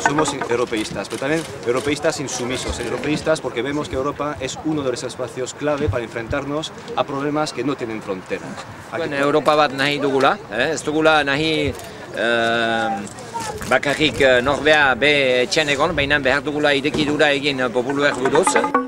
Somos europeístas, pero también europeístas insumisos, europeístas porque vemos que Europa es uno de los espacios clave para enfrentarnos a problemas que no tienen fronteras. Bueno, Europa bat nahi dugula, eh? ez dugula nahi uh, bakarrik uh, norbea be etxean egon, baina behar dugula idekidura egin eh, populuek buruz.